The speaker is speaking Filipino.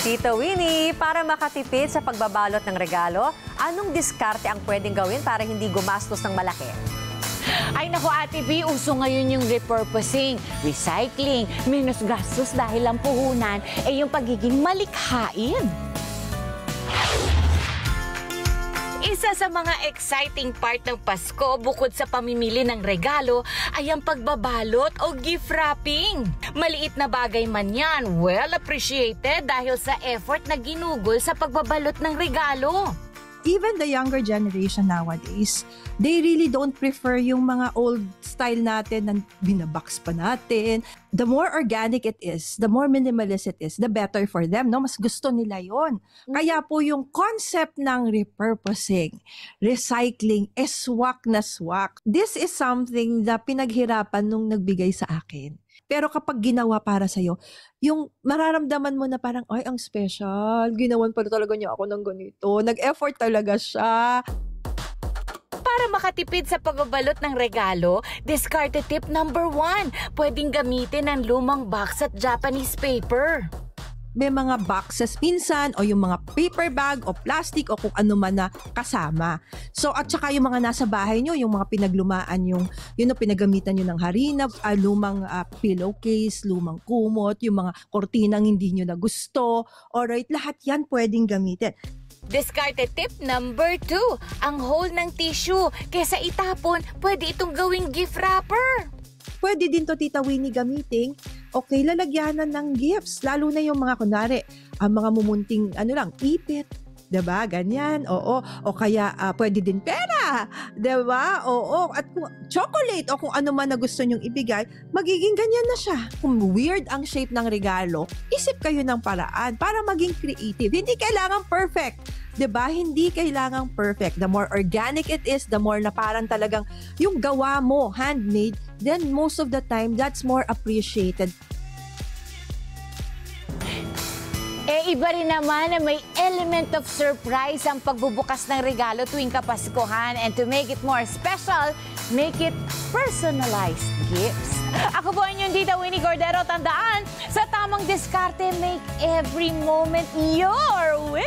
Tito Winnie, para makatipid sa pagbabalot ng regalo, anong diskarte ang pwedeng gawin para hindi gumastos ng malaki? Ay naku Ate B, uso ngayon yung repurposing, recycling, minus gastos dahil ang puhunan ay yung pagiging malikhain. Isa sa mga exciting part ng Pasko bukod sa pamimili ng regalo ay ang pagbabalot o gift wrapping. Maliit na bagay man yan, well appreciated dahil sa effort na ginugol sa pagbabalot ng regalo. Even the younger generation nowadays, they really don't prefer yung mga old style natin na binabox pa natin. The more organic it is, the more minimalist it is, the better for them. No? Mas gusto nila yon. Kaya po yung concept ng repurposing, recycling, is swak na swak. This is something na pinaghirapan nung nagbigay sa akin. Pero kapag ginawa para sa'yo, yung mararamdaman mo na parang, ay, ang special. Ginawan pala talaga niya ako ng ganito. Nag-effort talaga siya. Para makatipid sa pagbabalot ng regalo, discarded tip number one, pwedeng gamitin ang lumang box at Japanese paper. May mga boxes minsan o yung mga paper bag o plastic o kung ano man na kasama. So at saka yung mga nasa bahay nyo, yung mga pinaglumaan yung yun na pinagamitan nyo ng harina, ah, lumang ah, pillowcase, lumang kumot, yung mga kortinang hindi nyo na gusto. Alright, lahat yan pwedeng gamitin. Discarded tip number two, ang hole ng tissue. Kesa itapon, pwede itong gawing gift wrapper. Pwede din to Tita Winnie gamitin. Okay, lalagyanan ng gifts. Lalo na yung mga kunwari, ang mga mumunting ano lang, ipit. 'Di ba? Ganyan. Oo. O kaya ah, pwede din pera. 'Di ba? Oo. At kung chocolate o kung ano man na gusto nyong ibigay, magiging ganyan na siya. Kung weird ang shape ng regalo, isip kayo ng paraan para maging creative. Hindi kailangan perfect. 'di ba? Hindi kailangang perfect. The more organic it is, the more na parang talagang yung gawa mo, handmade, then most of the time that's more appreciated. Eh, iba rin naman na may element of surprise ang pagbubukas ng regalo tuwing Kapaskuhan. And to make it more special, make it personalized gifts. Ako po inyong Tita Winnie Cordero. Tandaan, sa tamang diskarte, make every moment your moment.